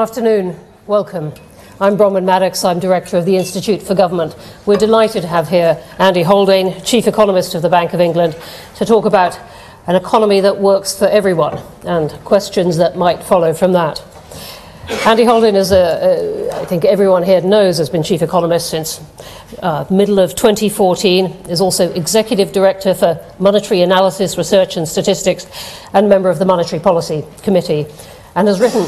Good afternoon, welcome. I'm Bronwen Maddox, I'm Director of the Institute for Government. We're delighted to have here Andy Haldane, Chief Economist of the Bank of England, to talk about an economy that works for everyone and questions that might follow from that. Andy Haldane is a, a, I think everyone here knows, has been chief economist since uh, middle of 2014, is also executive director for monetary analysis, research and statistics, and member of the Monetary Policy Committee, and has written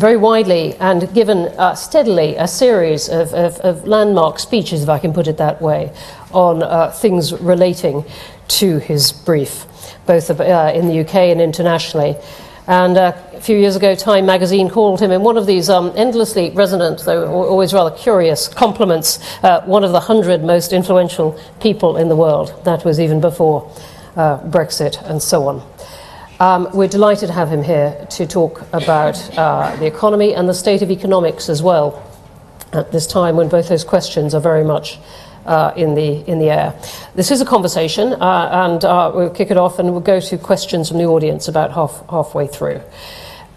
very widely and given uh, steadily a series of, of, of, landmark speeches, if I can put it that way, on uh, things relating to his brief, both uh, in the UK and internationally. And uh, a few years ago, Time magazine called him, in one of these um, endlessly resonant, though always rather curious compliments, uh, one of the hundred most influential people in the world. That was even before uh, Brexit and so on. Um, we're delighted to have him here to talk about uh, the economy and the state of economics as well at this time when both those questions are very much uh, in, the, in the air. This is a conversation, uh, and uh, we'll kick it off and we'll go to questions from the audience about half, halfway through.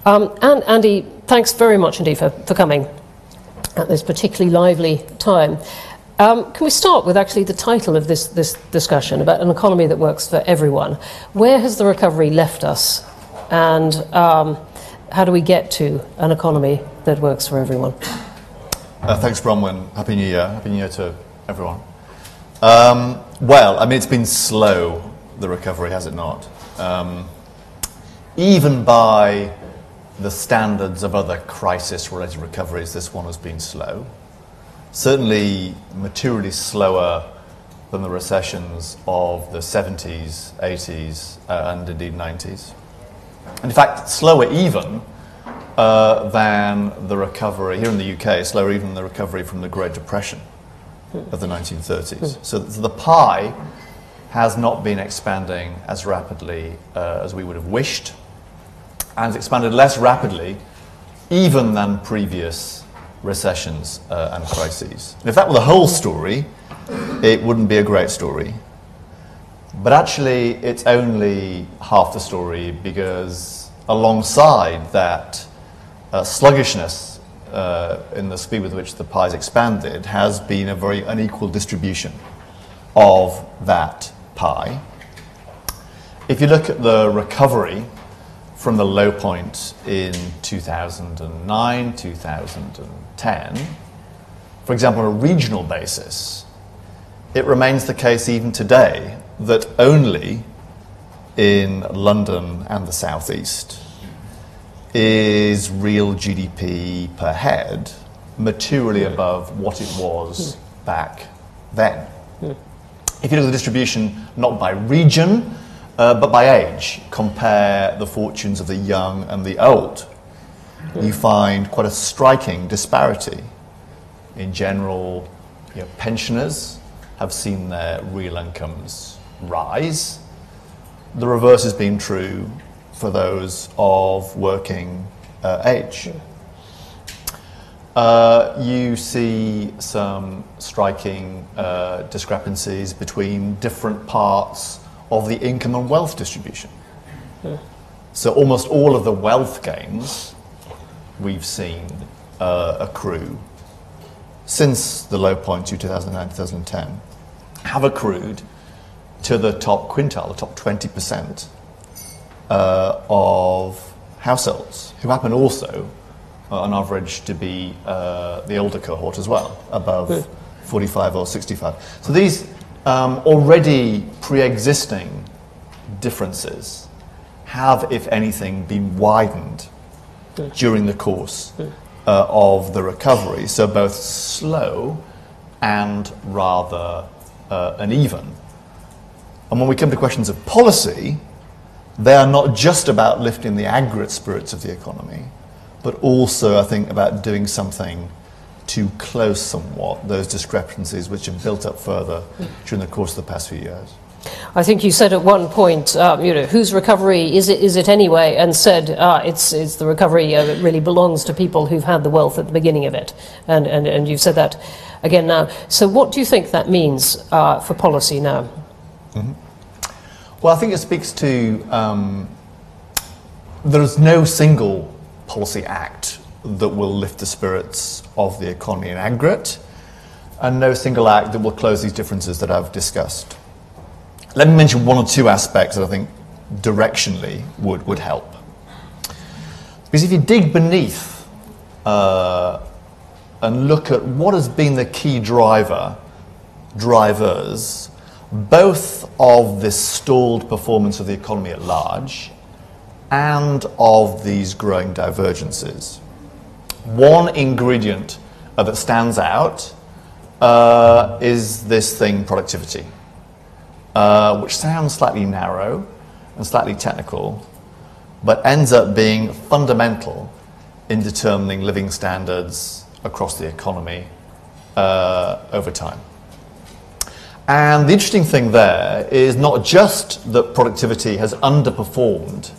Um, and Andy, thanks very much indeed for, for coming at this particularly lively time. Um, can we start with actually the title of this, this discussion about an economy that works for everyone? Where has the recovery left us? And um, how do we get to an economy that works for everyone? Uh, thanks, Bronwen. Happy New Year. Happy New Year to everyone. Um, well, I mean, it's been slow, the recovery, has it not? Um, even by the standards of other crisis related recoveries, this one has been slow. Certainly, materially slower than the recessions of the 70s, 80s, uh, and indeed 90s. And in fact, slower even uh, than the recovery here in the UK, slower even than the recovery from the Great Depression of the 1930s. So the pie has not been expanding as rapidly uh, as we would have wished, and has expanded less rapidly even than previous recessions uh, and crises. And if that were the whole story, it wouldn't be a great story. But actually, it's only half the story because alongside that uh, sluggishness uh, in the speed with which the pie has expanded has been a very unequal distribution of that pie. If you look at the recovery from the low point in 2009, 2010, for example, on a regional basis, it remains the case even today that only in London and the southeast is real GDP per head materially hmm. above what it was hmm. back then. Hmm. If you look at the distribution not by region, uh, but by age, compare the fortunes of the young and the old, you find quite a striking disparity. In general, you know, pensioners have seen their real incomes rise. The reverse has been true for those of working uh, age. Uh, you see some striking uh, discrepancies between different parts of the income and wealth distribution. Yeah. So, almost all of the wealth gains we've seen uh, accrue since the low point in 2009 2010 have accrued to the top quintile, the top 20% uh, of households who happen also, uh, on average, to be uh, the older cohort as well, above 45 or 65. So these um, already pre existing differences have, if anything, been widened during the course uh, of the recovery. So both slow and rather uh, uneven. And when we come to questions of policy, they are not just about lifting the aggregate spirits of the economy, but also, I think, about doing something to close somewhat those discrepancies which have built up further during the course of the past few years. I think you said at one point, um, you know, whose recovery is it, is it anyway? And said uh, it's, it's the recovery uh, that really belongs to people who've had the wealth at the beginning of it. And, and, and you've said that again now. So, what do you think that means uh, for policy now? Mm-hmm. Well, I think it speaks to um, there is no single policy act that will lift the spirits of the economy in aggregate, and no single act that will close these differences that I've discussed. Let me mention one or two aspects that I think directionally would, would help. Because if you dig beneath uh, and look at what has been the key driver, drivers, both of this stalled performance of the economy at large and of these growing divergences. One ingredient uh, that stands out uh, is this thing, productivity, uh, which sounds slightly narrow and slightly technical, but ends up being fundamental in determining living standards across the economy uh, over time. And the interesting thing there is not just that productivity has underperformed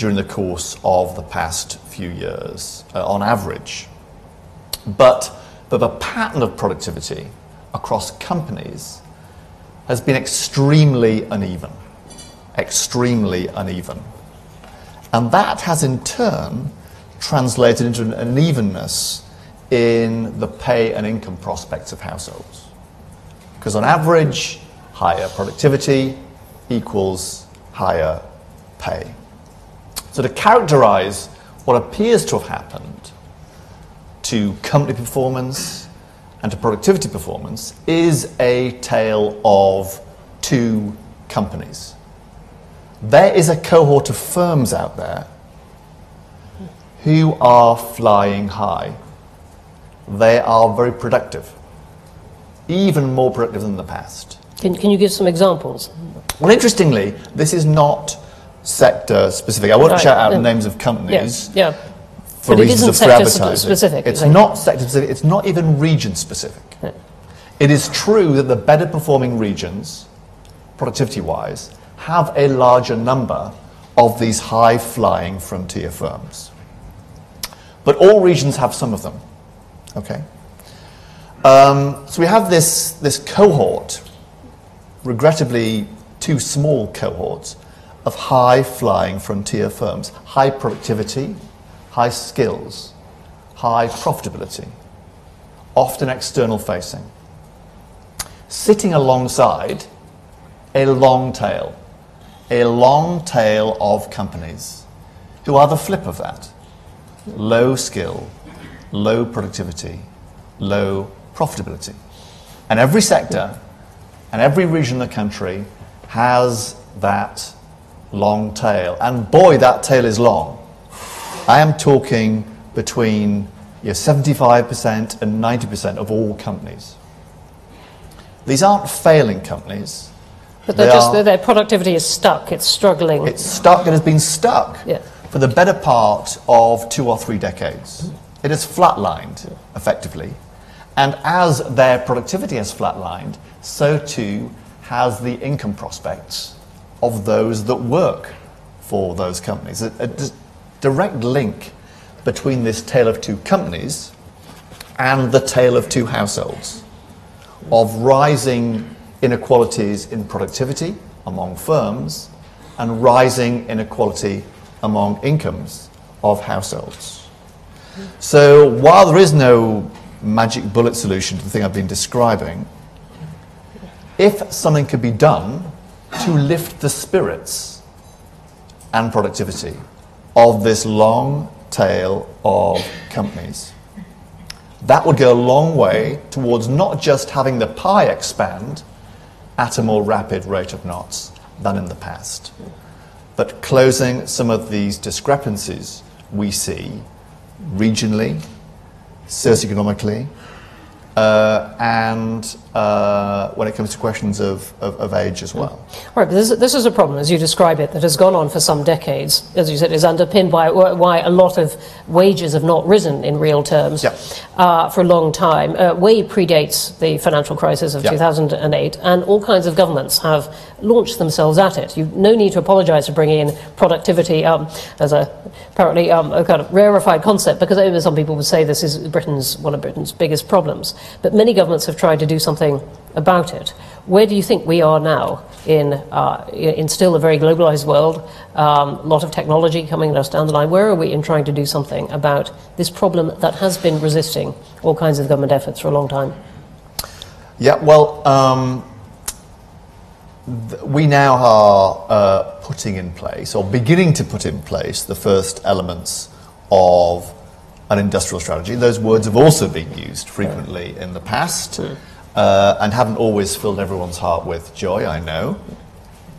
during the course of the past few years uh, on average, but that the pattern of productivity across companies has been extremely uneven. Extremely uneven. And that has in turn translated into an unevenness in the pay and income prospects of households. Because on average, higher productivity equals higher pay. So to characterize what appears to have happened to company performance and to productivity performance is a tale of two companies. There is a cohort of firms out there who are flying high. They are very productive, even more productive than the past. Can, can you give some examples? Well, interestingly, this is not sector specific. I won't Right, shout out yeah. names of companies Yes, yeah. for But it reasons isn't of sector advertising. specific. It's it? not sector specific. It's not even region specific. Yeah. It is true that the better performing regions, productivity wise, have a larger number of these high flying frontier firms. But all regions have some of them. Okay? Um, so we have this, this cohort, regrettably two small cohorts, of high flying frontier firms, high productivity, high skills, high profitability, often external facing, sitting alongside a long tail, a long tail of companies who are the flip of that low skill, low productivity, low profitability. And every sector and every region of the country has that long tail. And boy, that tail is long. I am talking between you know, 75% and 90% of all companies. These aren't failing companies. But they're They just, are- their- productivity is stuck, it's struggling. It's stuck, it has been stuck Yeah. for the better part of two or three decades. It has flatlined, effectively. And as their productivity has flatlined, so too has the income prospects of those that work for those companies. A, direct link between this tale of two companies and the tale of two households of rising inequalities in productivity among firms and rising inequality among incomes of households. So while there is no magic bullet solution to the thing I've been describing, if something could be done to lift the spirits and productivity of this long tail of companies, that would go a long way towards not just having the pie expand at a more rapid rate of knots than in the past, but closing some of these discrepancies we see regionally, socioeconomically, uh, and uh, when it comes to questions of, of, of age as well. Right, but this, this is a problem, as you describe it, that has gone on for some decades. As you said, is underpinned by why a lot of wages have not risen in real terms Yeah. Uh, for a long time. Uh, way predates the financial crisis of Yeah. 2008, and all kinds of governments have launched themselves at it. You've no need to apologise for bringing in productivity um, as a apparently um, a kind of rarefied concept, because some people would say this is Britain's one of Britain's biggest problems. But many governments have tried to do something about it. Where do you think we are now in, uh, in still a very globalized world, um, a lot of technology coming at us down the line? Where are we in trying to do something about this problem that has been resisting all kinds of government efforts for a long time? Yeah, well, um, th- we now are uh, putting in place, or beginning to put in place, the first elements of an industrial strategy. Those words have also been used frequently in the past uh, and haven't always filled everyone's heart with joy, I know.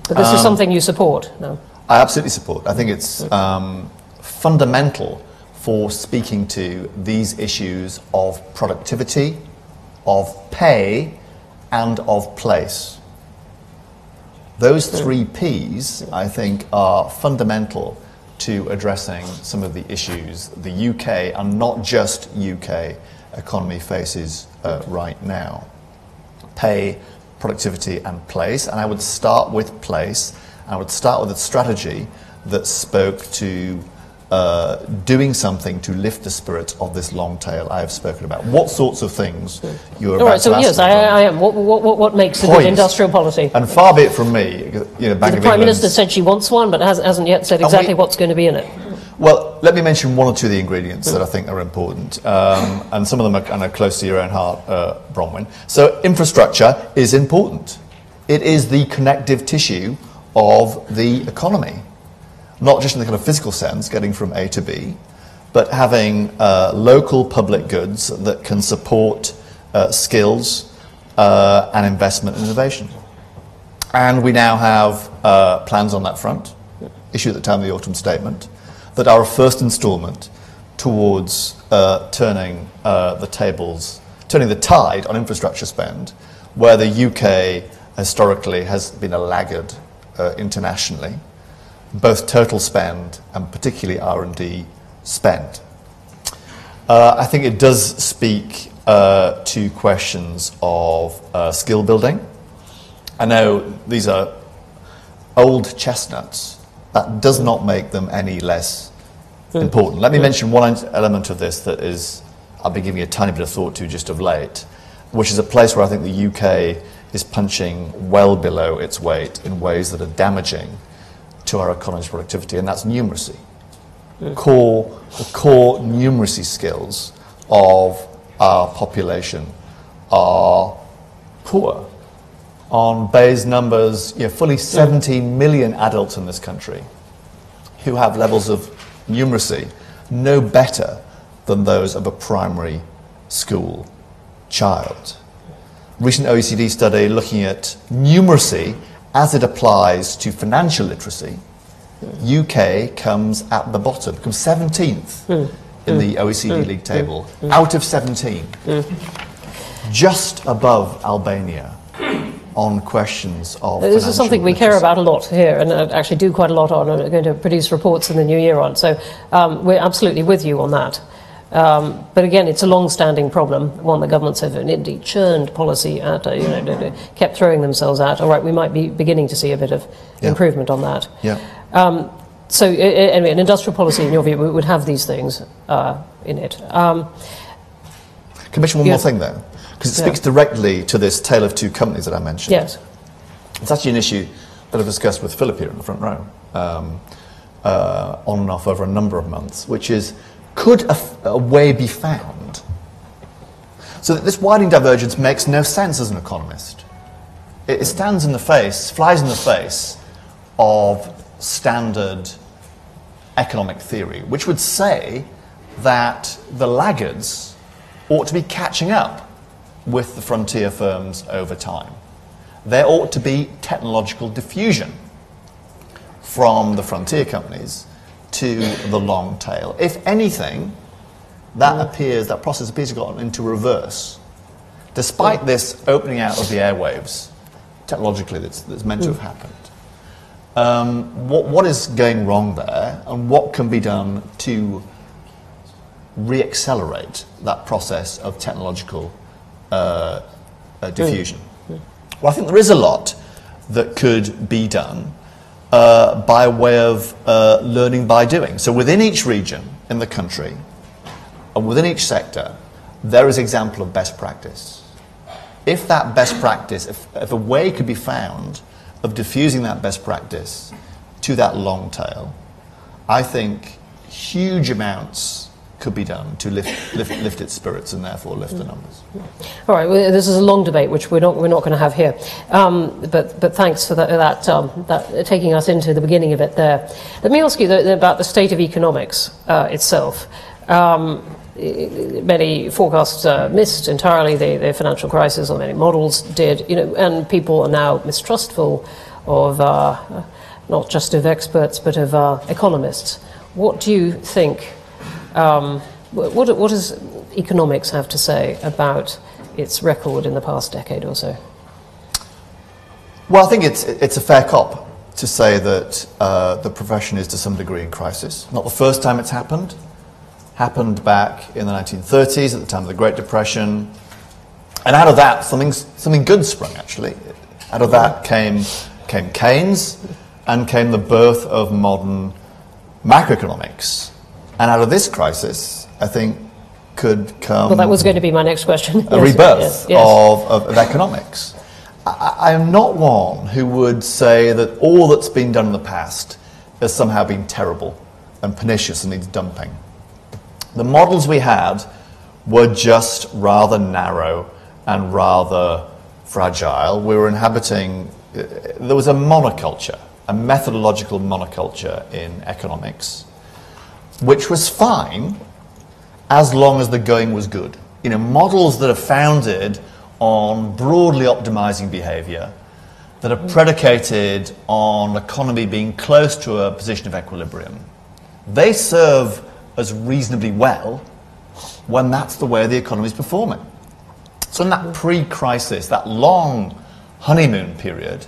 But this is Um, something you support, no? I absolutely support. I think it's um, fundamental for speaking to these issues of productivity, of pay, and of place. Those three P's, I think, are fundamental to addressing some of the issues the UK and not just UK economy faces uh, right now pay, productivity, and place. And I would start with place. I would start with a strategy that spoke to uh, doing something to lift the spirits of this long tail I have spoken about. What sorts of things you're All about right, so yes, I, I am. What, what, what- makes a good industrial policy? And far be it from me, you know, Bank the Prime England. Minister said she wants one, but has, hasn't yet said we- exactly what's going to be in it. Well, let me mention one or two of the ingredients that I think are important, um, and some of them are kind of close to your own heart, uh, Bronwen. So, infrastructure is important. It is the connective tissue of the economy, not just in the kind of physical sense, getting from A to B, but having uh, local public goods that can support uh, skills uh, and investment and innovation. And we now have uh, plans on that front, issued at the time of the autumn statement, that are a first instalment towards uh, turning uh, the tables, turning the tide on infrastructure spend, where the UK historically has been a laggard uh, internationally, both total spend and particularly R&D spend. Uh, I think it does speak uh, to questions of uh, skill building. I know these are old chestnuts. That does not make them any less hmm. important. Let me hmm. mention one element of this that is, I've been giving a tiny bit of thought to just of late, which is a place where I think the UK is punching well below its weight in ways that are damaging to our economy's productivity, and that's numeracy. Hmm. Core, the core numeracy skills of our population are poor on Bayes numbers, you know, fully 17 million adults in this country who have levels of numeracy no better than those of a primary school child. Recent OECD study looking at numeracy as it applies to financial literacy, UK comes at the bottom, comes 17th hmm. in the hmm. OECD hmm. league table, out of 17, just above Albania on questions of. This is something we care about a lot here and uh, actually do quite a lot on and are going to produce reports in the new year on. So um, we're absolutely with you on that. Um, but again, it's a long-standing problem, one the governments have indeed churned policy at, uh, you know, kept throwing themselves at. All right, we might be beginning to see a bit of Yeah. improvement on that. Yeah. Um, so uh, uh, anyway, an industrial policy, in your view, would have these things uh, in it. Um, Can I mention one Yeah. more thing though? Because it Yeah. speaks directly to this tale of two companies that I mentioned. yes. It's actually an issue that I've discussed with Philip here in the front row, um, uh, on and off over a number of months, which is could a, f- a way be found so that this widening divergence makes no sense as an economist? It, it stands in the face, flies in the face of standard economic theory, which would say that the laggards ought to be catching up with the frontier firms over time. There ought to be technological diffusion from the frontier companies to the long tail. If anything, that appears, that process appears to have gotten into reverse. Despite this opening out of the airwaves, technologically, that's, that's meant to have happened. Um, what, what is going wrong there, and what can be done to re-accelerate that process of technological uh, uh, diffusion? Well, I think there is a lot that could be done uh, by way of uh, learning by doing. So within each region in the country, and within each sector, there is example of best practice. if that best practice, if, if a way could be found of diffusing that best practice to that long tail, I think huge amounts could be done to lift, lift, lift its spirits and therefore lift the numbers. All right, well, this is a long debate, which we're not, we're not going to have here. Um, but, but thanks for that, that, um, that, taking us into the beginning of it there. Let me ask you though, about the state of economics uh, itself. Um, many forecasts uh, missed entirely the, the, financial crisis, or many models did, you know, and people are now mistrustful of uh, not just of experts but of uh, economists. What do you think? Um, what, what does economics have to say about its record in the past decade or so? Well, I think it's, it's a fair cop to say that uh, the profession is to some degree in crisis. Not the first time it's happened. Happened back in the 1930s at the time of the Great Depression. And out of that, something, something good sprung, actually. Out of that came, came Keynes and came the birth of modern macroeconomics. And out of this crisis, I think, could come. Well, that was going to be my next question. A yes, rebirth yes, yes. Of, of, of, economics. I, I am not one who would say that all that's been done in the past has somehow been terrible and pernicious and needs dumping. The models we had were just rather narrow and rather fragile. We were inhabiting, uh, there was a monoculture, a methodological monoculture in economics which was fine as long as the going was good. You know, models that are founded on broadly optimizing behavior, that are predicated on economy being close to a position of equilibrium, they serve as reasonably well when that's the way the economy is performing. So in that pre-crisis, that long honeymoon period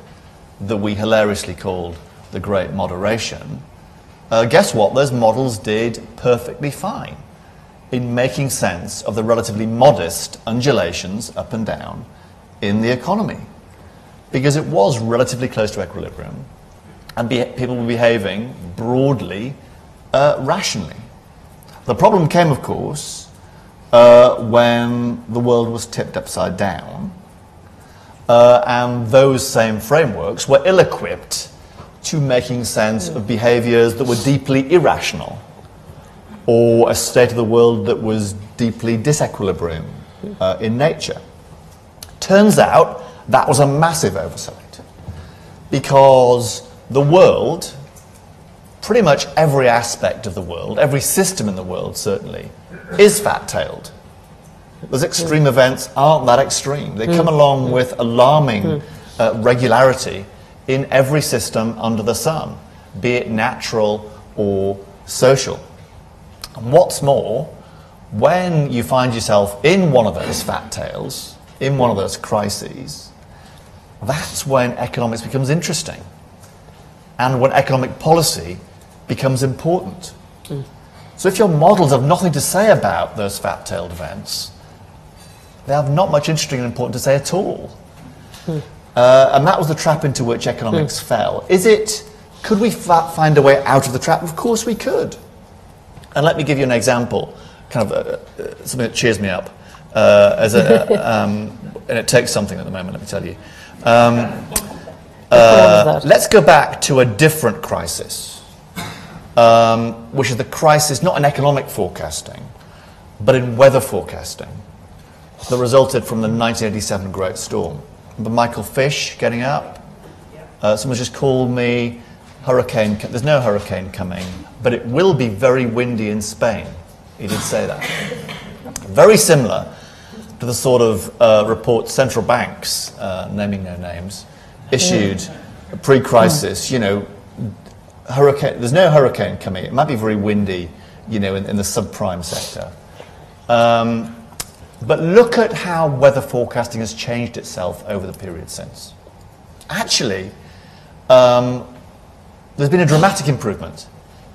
that we hilariously called the Great Moderation, uh, guess what? Those models did perfectly fine in making sense of the relatively modest undulations up and down in the economy. Because it was relatively close to equilibrium and be- people were behaving broadly uh, rationally. The problem came, of course, uh, when the world was tipped upside down uh, and those same frameworks were ill equipped to making sense of behaviors that were deeply irrational or a state of the world that was deeply disequilibrium uh, in nature. Turns out that was a massive oversight because the world, pretty much every aspect of the world, every system in the world certainly, is fat tailed. Those extreme events aren't that extreme. They come along with alarming uh, regularity in every system under the sun, be it natural or social. And what's more, when you find yourself in one of those fat tails, in one of those crises, that's when economics becomes interesting and when economic policy becomes important. Mm. So if your models have nothing to say about those fat tailed events, they have not much interesting and important to say at all. Mm. Uh, and that was the trap into which economics mm. fell. Is it, could we find a way out of the trap? Of course we could. And let me give you an example, kind of uh, uh, something that cheers me up. Uh, as a, um, and it takes something at the moment, let me tell you. Um, uh, let's go back to a different crisis, um, which is the crisis not in economic forecasting, but in weather forecasting that resulted from the 1987 Great Storm. Remember Michael Fish getting up? Uh, someone just called me, hurricane, there's no hurricane coming but it will be very windy in Spain. He did say that. Very similar to the sort of uh, report central banks, uh, naming no names, issued pre crisis. You know, hurricane, there's no hurricane coming. It might be very windy, you know, in, in the subprime sector. Um, but look at how weather forecasting has changed itself over the period since. Actually, um, there's been a dramatic improvement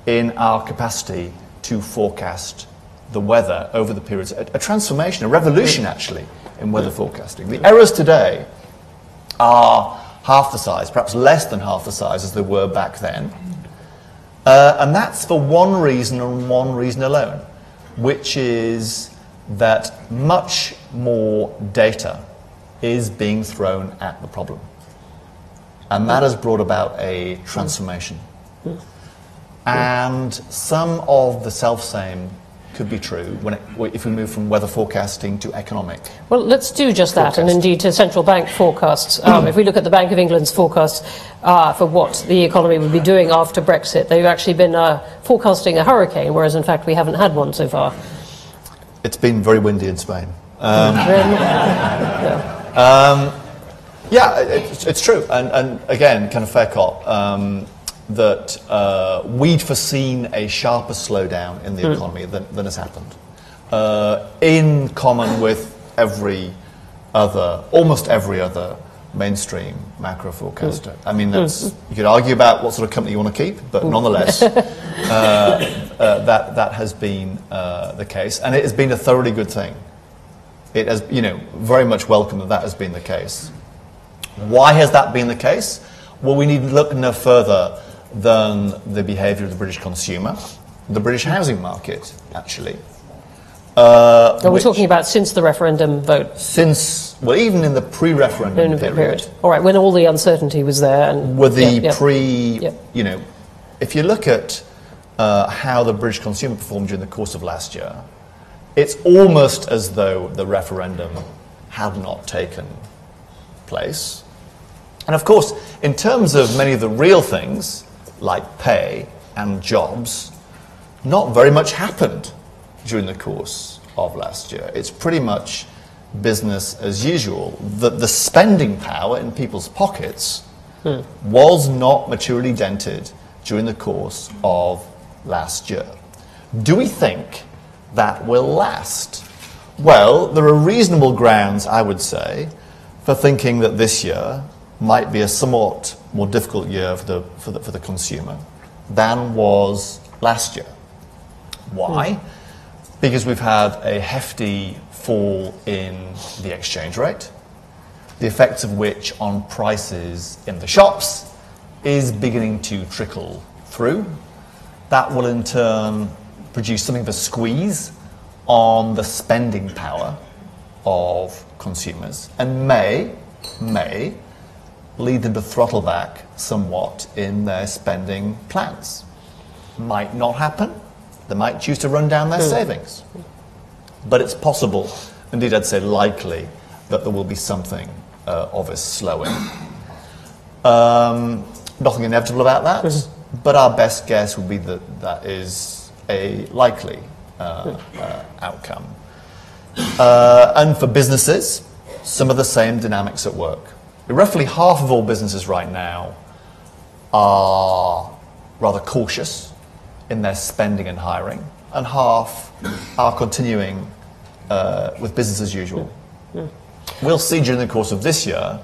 in our capacity to forecast the weather over the periods. A, a transformation, a revolution actually, in weather forecasting. The errors today are half the size, perhaps less than half the size as they were back then. Uh, and that's for one reason and one reason alone, which is that much more data is being thrown at the problem. And that has brought about a transformation. And some of the self same could be true when it, if we move from weather forecasting to economic. Well, let's do just that, and indeed to central bank forecasts. Um, if we look at the Bank of England's forecasts uh, for what the economy would be doing after Brexit, they've actually been uh, forecasting a hurricane, whereas in fact we haven't had one so far. It's been very windy in Spain. Um, Yeah, it's, it's true. And, and again, kind of fair cop, um, that uh, we'd foreseen a sharper slowdown in the economy than, than has happened. Uh, in common with every other, almost every other mainstream macro forecaster. I mean, that's, you could argue about what sort of company you want to keep, but nonetheless, uh, uh, that, that has been uh, the case. And it has been a thoroughly good thing. It has, you know, very much welcome that that has been the case. Why has that been the case? Well, we need to look no further than the behaviour of the British consumer, the British housing market, actually. Uh, Are we which talking about since the referendum vote? since, well, even in the pre-referendum in period, All right, when all the uncertainty was there. And, with the yeah, yeah. pre, Yeah. you know, if you look at uh, how the British consumer performed during the course of last year, it's almost as though the referendum had not taken place. And of course, in terms of many of the real things, like pay and jobs, not very much happened during the course of last year. It's pretty much business as usual. The, the spending power in people's pockets hmm. was not materially dented during the course of last year. Do we think that will last? Well, there are reasonable grounds, I would say, for thinking that this year might be a somewhat more difficult year for the, for the, for the consumer than was last year. Why? Hmm. Because we've had a hefty fall in the exchange rate, the effects of which on prices in the shops is beginning to trickle through. That will in turn produce something of a squeeze on the spending power of consumers and may, may lead them to throttle back somewhat in their spending plans. Might not happen. They might choose to run down their savings. But it's possible, indeed I'd say likely, that there will be something uh, of a slowing. Um, nothing inevitable about that, but our best guess would be that that is a likely uh, uh, outcome. Uh, and for businesses, some of the same dynamics at work. Roughly half of all businesses right now are rather cautious in their spending and hiring, and half are continuing uh, with business as usual. We'll see during the course of this year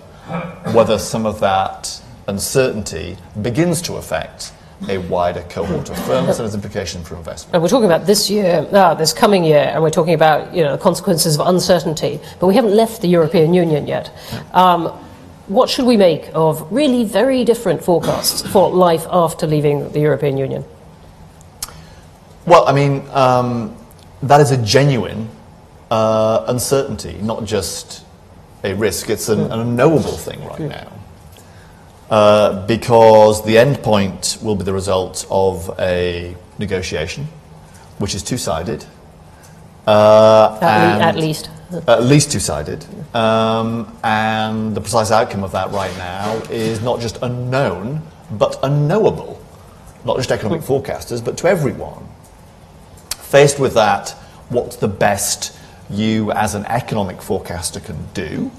whether some of that uncertainty begins to affect a wider cohort of firms and its implication for investment. And we're talking about this year, uh, this coming year, and we're talking about you know, the consequences of uncertainty, but we haven't left the European Union yet. Um, what should we make of really very different forecasts for life after leaving the European Union? Well, I mean, um, that is a genuine uh, uncertainty, not just a risk. It's an, an unknowable thing right now. Uh, because the end point will be the result of a negotiation, which is two sided. Uh, At, le- at least. at least two sided. Um, and the precise outcome of that right now is not just unknown, but unknowable. Not just economic forecasters, but to everyone. Faced with that, what's the best you as an economic forecaster can do?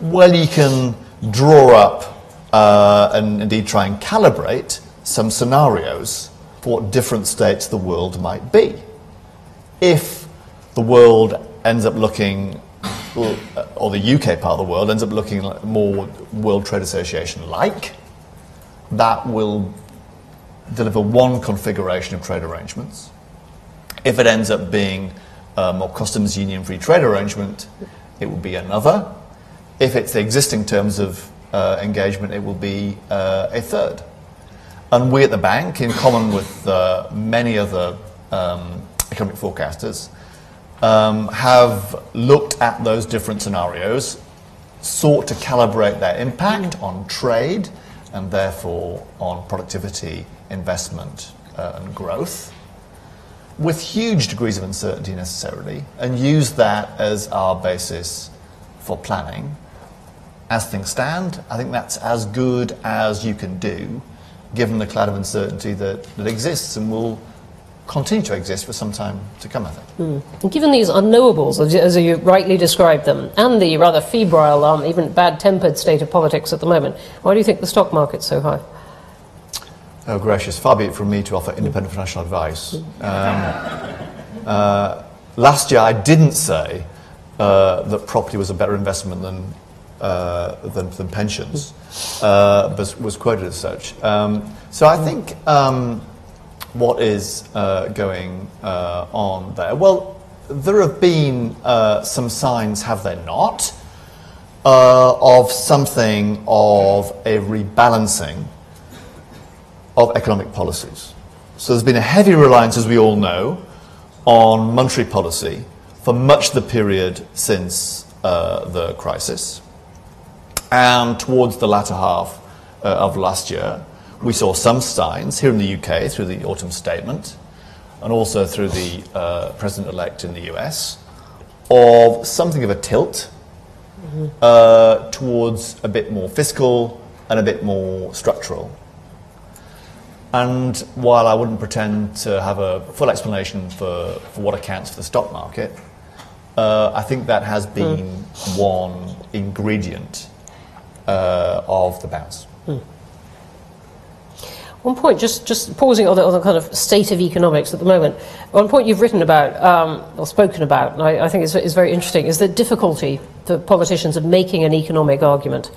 Well, you can draw up uh, and indeed try and calibrate some scenarios for what different states the world might be if the world ends up looking, or the UK part of the world ends up looking more World Trade Association like, that will deliver one configuration of trade arrangements. If it ends up being a more customs union free trade arrangement, it will be another. If it's the existing terms of uh, engagement, it will be uh, a third. And we at the bank, in common with uh, many other um, economic forecasters, um, have looked at those different scenarios sought to calibrate their impact on trade and therefore on productivity, investment, uh, and growth with huge degrees of uncertainty necessarily, and use that as our basis for planning. As things stand, I think that's as good as you can do, given the cloud of uncertainty that, that exists and will continue to exist for some time to come, I think. Mm. And given these unknowables, as, as, you rightly described them, and the rather febrile, um, even bad tempered state of politics at the moment, why do you think the stock market's so high? Oh, gracious, far be it from me to offer independent financial advice. Um, uh, last year, I didn't say uh, that property was a better investment than, uh, than, than, pensions, uh, but was quoted as such. Um, so I think um, what is uh, going uh, on there? Well, there have been some signs, have there not, of something of a rebalancing of economic policies. So there's been a heavy reliance, as we all know, on monetary policy for much of the period since uh, the crisis. And towards the latter half uh, of last year, we saw some signs here in the UK through the autumn statement and also through the uh, president elect in the US of something of a tilt mm-hmm. towards a bit more fiscal and a bit more structural. And while I wouldn't pretend to have a full explanation for, for what accounts for the stock market, uh, I think that has hmm. been mm. one ingredient uh, of the bounce. Mm. One point, just, just pausing on the, on the, kind of state of economics at the moment, one point you've written about, um, or spoken about, and I, I think is, is very interesting, is the difficulty for politicians of making an economic argument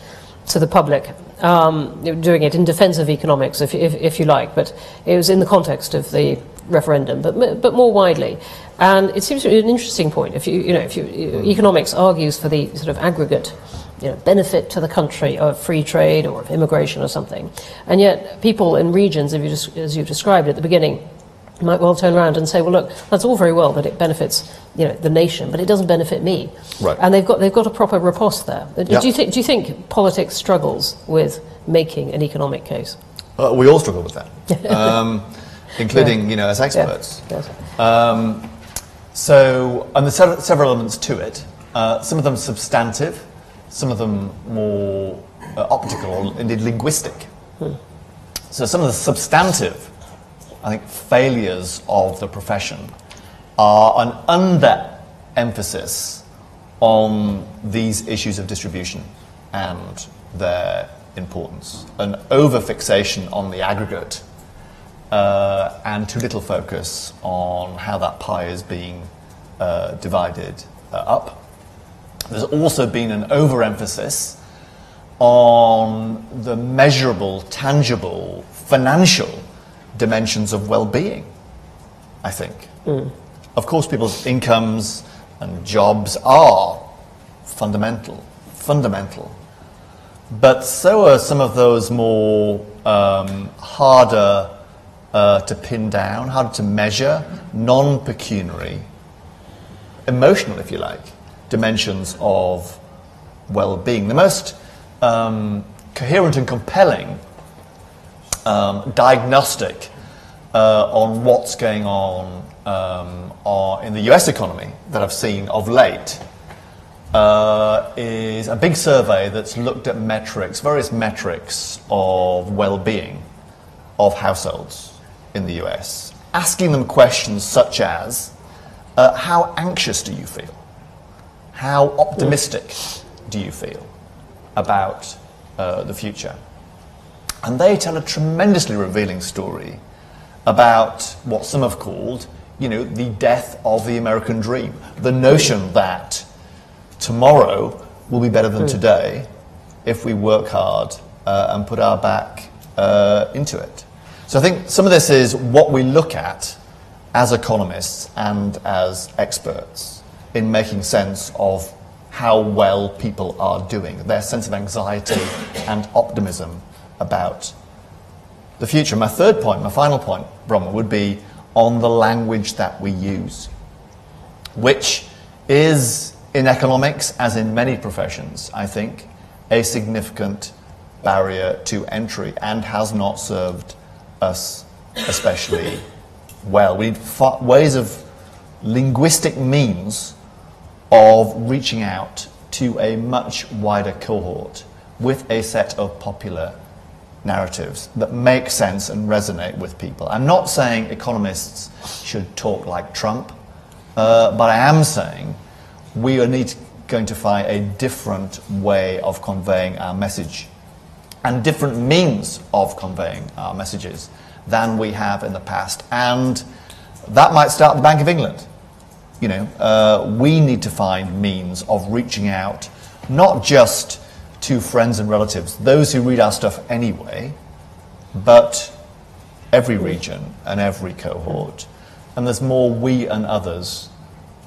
to the public, um, doing it in defense of economics, if, if, if, you like, but it was in the context of the referendum, but, but more widely. And it seems to be an interesting point. If you, you know, if you, economics argues for the sort of aggregate you know, benefit to the country of free trade or of immigration or something, and yet people in regions, as you've described at the beginning, might well turn around and say, well, look, that's all very well that it benefits you know, the nation, but it doesn't benefit me. Right. And they've got, they've got a proper riposte there. Do, you think, do you think politics struggles with making an economic case? Uh, we all struggle with that, um, including, yeah. you know, as experts. Yeah. Yes. Um, so, and there's several, several elements to it. Uh, some of them substantive, some of them more uh, optical or indeed linguistic. Hmm. So some of the substantive I think, failures of the profession are an under emphasis on these issues of distribution and their importance, an over fixation on the aggregate, uh, and too little focus on how that pie is being uh, divided uh, up. There's also been an overemphasis on the measurable, tangible, financial dimensions of well-being, I think. Mm. Of course, people's incomes and jobs are fundamental, fundamental. But so are some of those more um, harder uh, to pin down, harder to measure, non-pecuniary, emotional, if you like, dimensions of well-being. The most um, coherent and compelling um, diagnostic uh, on what's going on um, in the US economy that I've seen of late uh, is a big survey that's looked at metrics, various metrics of well being of households in the US, asking them questions such as uh, How anxious do you feel? How optimistic do you feel about uh, the future? And they tell a tremendously revealing story about what some have called, you know, the death of the American dream. The notion that tomorrow will be better than hmm. today if we work hard uh, and put our back uh, into it. So I think some of this is what we look at as economists and as experts in making sense of how well people are doing, their sense of anxiety and optimism about the future. My third point, my final point, Bronwen, would be on the language that we use, which is in economics, as in many professions, I think, a significant barrier to entry and has not served us especially well. We need ways of linguistic means of reaching out to a much wider cohort with a set of popular narratives that make sense and resonate with people. I'm not saying economists should talk like Trump, uh, but I am saying we are need, going to find a different way of conveying our message and different means of conveying our messages than we have in the past. And that might start the Bank of England. You know, uh, we need to find means of reaching out, not just to friends and relatives, those who read our stuff anyway, but every region and every cohort. And there's more we and others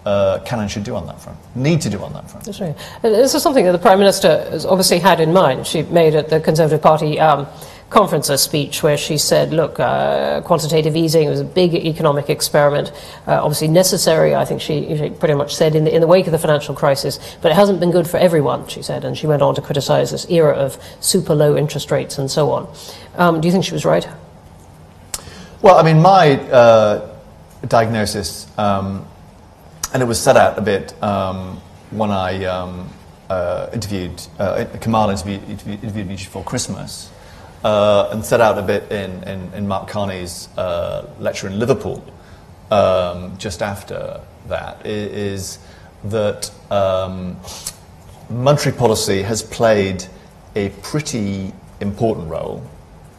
uh, and should do on that front, need to do on that front. That's right. This is something that the Prime Minister has obviously had in mind. She made at the Conservative Party um, conference a speech where she said, look, uh, quantitative easing was a big economic experiment, uh, obviously necessary, I think she, she pretty much said, in the, in the wake of the financial crisis, but it hasn't been good for everyone, she said. And she went on to criticize this era of super low interest rates and so on. Um, do you think she was right? Well, I mean, my uh, diagnosis um, and it was set out a bit um, when I um, uh, interviewed, uh, Kamal interviewed, interviewed, me before Christmas, uh, and set out a bit in, in, in Mark Carney's uh, lecture in Liverpool um, just after that, is that um, monetary policy has played a pretty important role,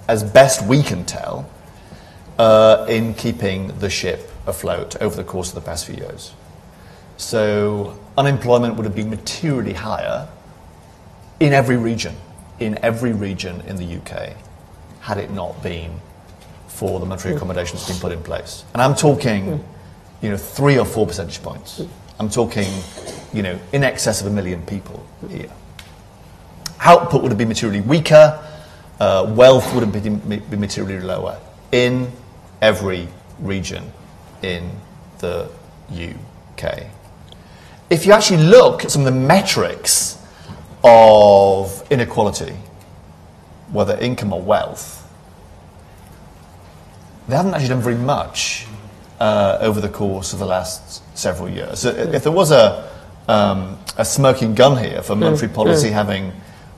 as best we can tell, uh, in keeping the ship afloat over the course of the past few years. So unemployment would have been materially higher in every region, in every region in the UK, had it not been for the monetary hmm. accommodations being put in place. And I'm talking, hmm. you know, three or four percentage points. Hmm. I'm talking, you know, in excess of a million people here. Output would have been materially weaker. Uh, wealth would have been, been materially lower in every region in the UK if you actually look at some of the metrics of inequality, whether income or wealth, they haven't actually done very much uh, over the course of the last several years. So if there was a, um, a smoking gun here for monetary mm. policy mm. having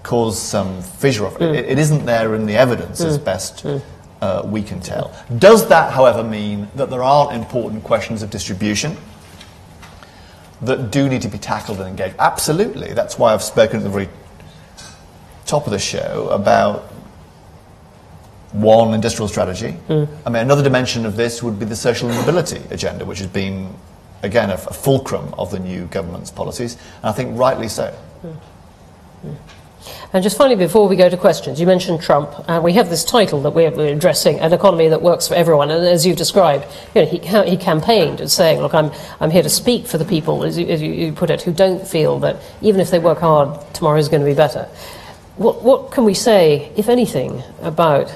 caused some fissure of it, mm. it, it isn't there in the evidence as mm. best mm. uh, we can tell. Does that, however, mean that there aren't important questions of distribution? That do need to be tackled and engaged. Absolutely. That's why I've spoken at the very top of the show about one industrial strategy. Mm. I mean, another dimension of this would be the social mobility agenda, which has been, again, a, a fulcrum of the new government's policies, and I think rightly so. Mm. Mm. And just finally, before we go to questions, you mentioned Trump, and we have this title that we're, addressing, an economy that works for everyone. And as you've described, you know, he, he campaigned as saying, look, I'm, I'm here to speak for the people, as you, as you put it, who don't feel that even if they work hard, tomorrow is going to be better. What, what can we say, if anything, about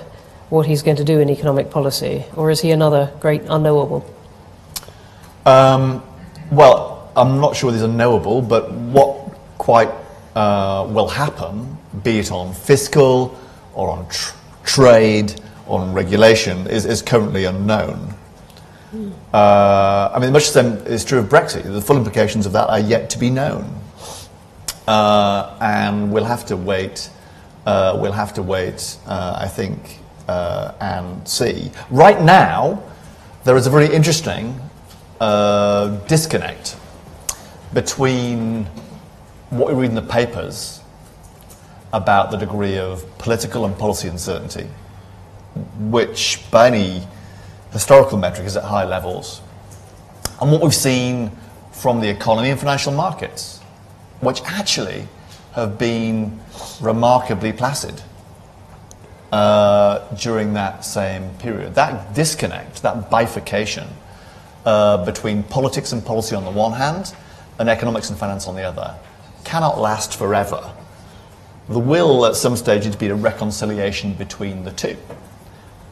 what he's going to do in economic policy? Or is he another great unknowable? Um, well, I'm not sure these are knowable, but what quite uh, will happen, be it on fiscal or on tr- trade or on regulation, is, is currently unknown. Mm. Uh, I mean, much the same is true of Brexit. The full implications of that are yet to be known. Uh, and we'll have to wait. Uh, we'll have to wait, uh, I think, uh, and see. Right now, there is a very interesting disconnect between what we read in the papers about the degree of political and policy uncertainty, which by any historical metric is at high levels, and what we've seen from the economy and financial markets, which actually have been remarkably placid uh, during that same period. That disconnect, that bifurcation uh, between politics and policy on the one hand, and economics and finance on the other, cannot last forever. The will, at some stage, to be a reconciliation between the two.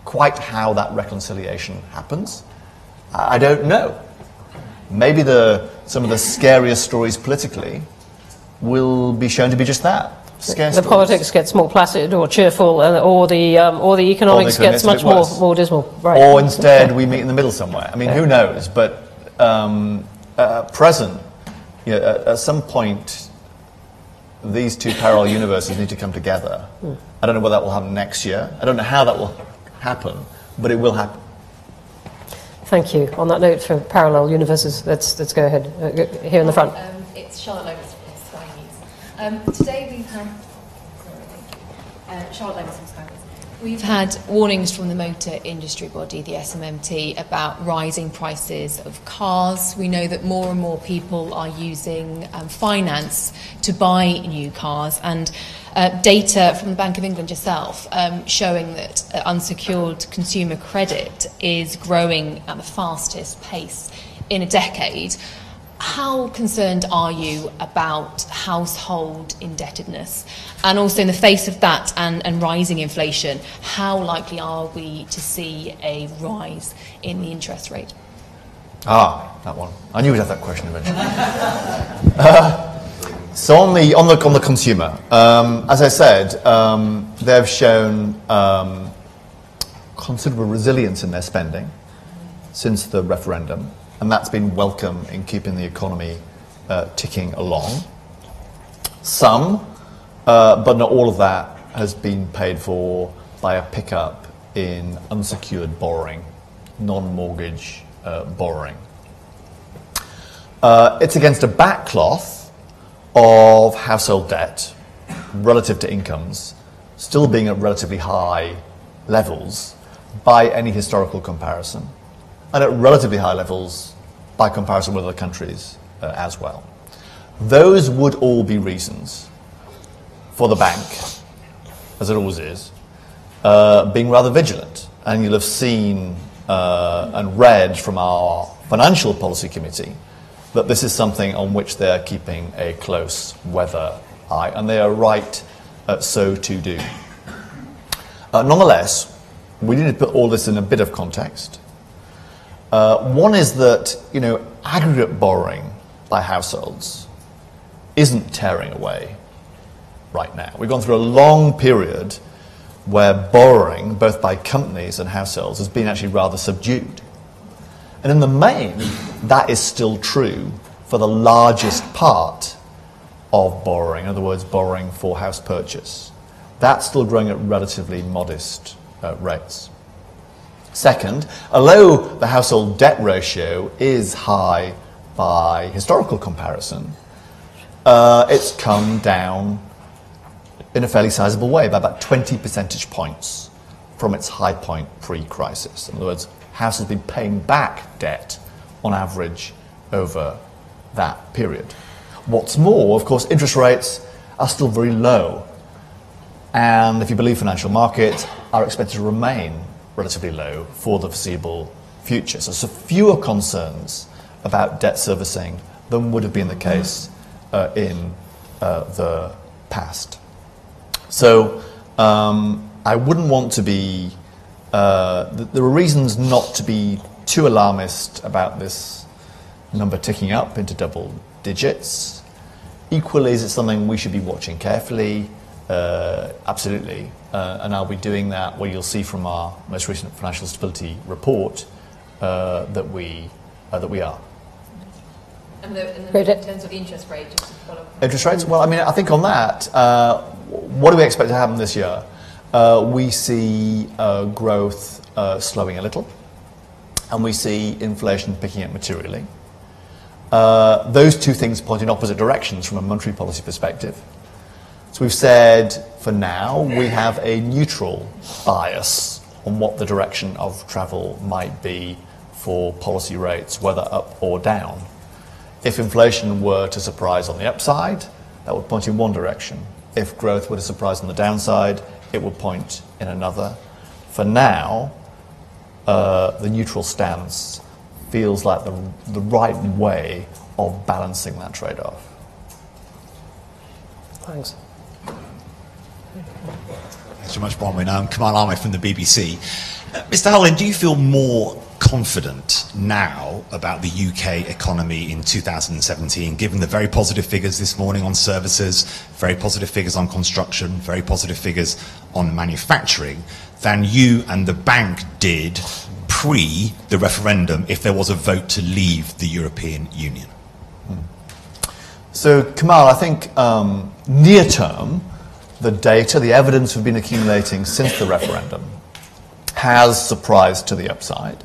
Quite how that reconciliation happens, I don't know. maybe the, some of the scariest stories politically will be shown to be just that. Scare the stories. politics gets more placid or cheerful, and, or the um, or the economics Or the gets much more more dismal. Right. Or instead, we meet in the middle somewhere. I mean, who knows? But um, at present, you know, at, at some point, these two parallel universes need to come together. I don't know whether that will happen next year. I don't know how that will happen, but it will happen. Thank you. On that note, for parallel universes, let's let's go ahead uh, go- here in the front. Um, it's Charlotte Lomas from Sky News. Um, today we've had. Sorry. Uh, Charlotte Lomas from Sky News. We've had warnings from the motor industry body, the SMMT, about rising prices of cars. We know that more and more people are using um, finance to buy new cars, and uh, data from the Bank of England yourself um, showing that uh, unsecured consumer credit is growing at the fastest pace in a decade. How concerned are you about household indebtedness? And also, in the face of that and, and rising inflation, how likely are we to see a rise in the interest rate? Ah, that one. I knew we'd have that question eventually. Uh, so on the on the on the consumer, um, as I said, um, they've shown um, considerable resilience in their spending since the referendum, and that's been welcome in keeping the economy uh, ticking along. Some, uh, but not all of that, has been paid for by a pickup in unsecured borrowing, non-mortgage uh, borrowing. Uh, it's against a backcloth of household debt relative to incomes still being at relatively high levels by any historical comparison, and at relatively high levels by comparison with other countries uh, as well. Those would all be reasons for the bank, as it always is, uh, being rather vigilant. And you'll have seen uh, and read from our financial policy committee that this is something on which they're keeping a close weather eye, and they are right uh, so to do. Uh, nonetheless, we need to put all this in a bit of context. Uh, one is that you know aggregate borrowing by households isn't tearing away right now. We've gone through a long period where borrowing, both by companies and households, has been actually rather subdued. And in the main, that is still true for the largest part of borrowing, in other words, borrowing for house purchase. That's still growing at relatively modest uh, rates. Second, although the household debt ratio is high by historical comparison, uh, it's come down in a fairly sizable way by about 20 percentage points from its high point pre crisis. In other words, households have been paying back debt on average over that period. What's more, of course, interest rates are still very low. And if you believe financial markets, are expected to remain relatively low for the foreseeable future. So, so fewer concerns about debt servicing than would have been the case uh, in uh, the past. So um, I wouldn't want to be. Uh, th- there are reasons not to be too alarmist about this number ticking up into double digits. Equally, is it something we should be watching carefully? Uh, absolutely. Uh, and I'll be doing that. Well, you'll see from our most recent financial stability report uh, that we uh, that we are. And, the, and Great. in terms of the interest rate, just to follow up. Interest rates? Well, I mean, I think on that, uh, what do we expect to happen this year? Uh, we see uh, growth uh, slowing a little, and we see inflation picking up materially. Uh, those two things point in opposite directions from a monetary policy perspective. So we've said for now we have a neutral bias on what the direction of travel might be for policy rates, whether up or down. If inflation were to surprise on the upside, that would point in one direction. If growth were to surprise on the downside, it would point in another. For now, uh, the neutral stance feels like the, the right way of balancing that trade off. Thanks. So much, Bronwen. I'm Kamal Ahmed from the BBC. Uh, Mr. Haldane, do you feel more confident now about the UK economy in 2017, given the very positive figures this morning on services, very positive figures on construction, very positive figures on manufacturing, than you and the bank did pre the referendum if there was a vote to leave the European Union? So, Kamal, I think um, near term, the data, the evidence we've been accumulating since the referendum has surprised to the upside.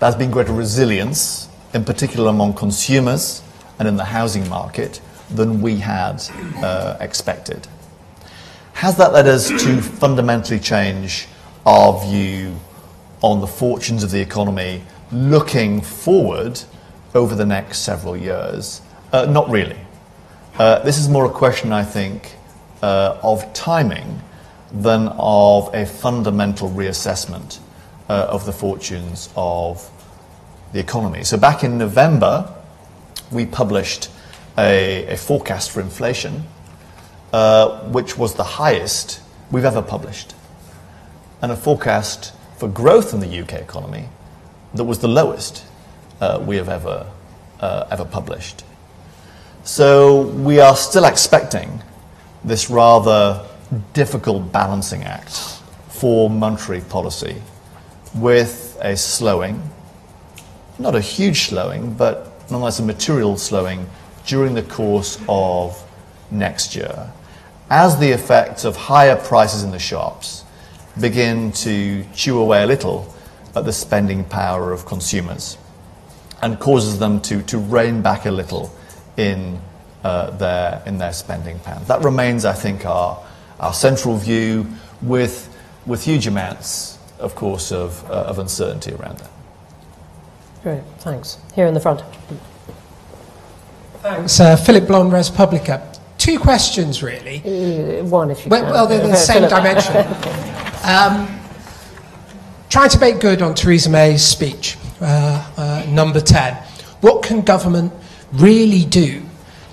There's been greater resilience, in particular among consumers and in the housing market, than we had uh, expected. Has that led us to fundamentally change our view on the fortunes of the economy looking forward over the next several years? Uh, not really. Uh, this is more a question, I think, uh, of timing than of a fundamental reassessment uh, of the fortunes of the economy. So back in November, we published a, a forecast for inflation, uh, which was the highest we've ever published, and a forecast for growth in the UK economy that was the lowest uh, we have ever, uh, ever published. So we are still expecting this rather difficult balancing act for monetary policy with a slowing, not a huge slowing, but nonetheless a material slowing during the course of next year, as the effects of higher prices in the shops begin to chew away a little at the spending power of consumers and causes them to, to rein back a little in, uh, their, in their spending power. That remains, I think, our, our central view with, with huge amounts, of course, of, uh, of uncertainty around that. Great, thanks. Here in the front. Thanks. Uh, Philip Blond, Res Publica. Two questions, really. Uh, one, if you Well, can. well they're the Okay, same Philip. dimension. Um, trying to make good on Theresa May's speech, uh, uh, number 10. What can government really do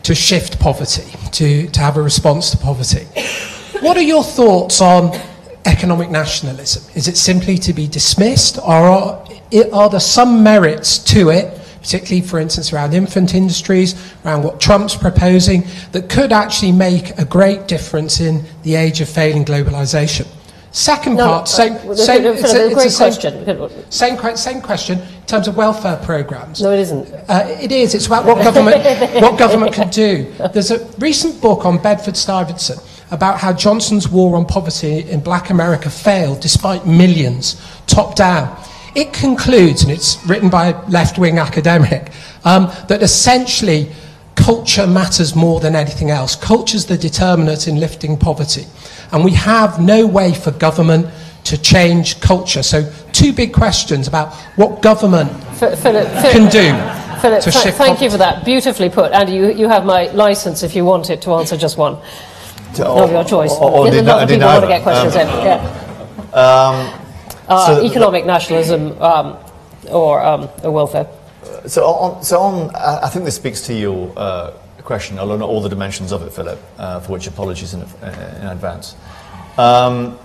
to shift poverty, to, to have a response to poverty? What are your thoughts on economic nationalism? Is it simply to be dismissed, or are, are there some merits to it, particularly, for instance, around infant industries, around what Trump's proposing, that could actually make a great difference in the age of failing globalization? Second No, part, uh, same, same, it's a it's great same- question. Same, same question in terms of welfare programs. No, it isn't. Uh, it is. It's about what government, what government can do. There's a recent book on Bedford Stuyvesant about how Johnson's war on poverty in black America failed despite millions, top down. It concludes, and it's written by a left wing academic, um, that essentially culture matters more than anything else. Culture's the determinant in lifting poverty. And we have no way for government to change culture. So, two big questions about what government Philip, Philip, can do Philip, to th- shift thank you for that. Beautifully put. And you, you have my license if you want it to answer just one of your choice. Or, or There's a did, lot of did people want to get questions Um, in. Yeah. Uh, so the- economic nationalism um, or, um, or welfare. So on, so on, I think this speaks to your uh, question, not all the dimensions of it, Philip, uh, for which apologies in, uh, in advance. Um,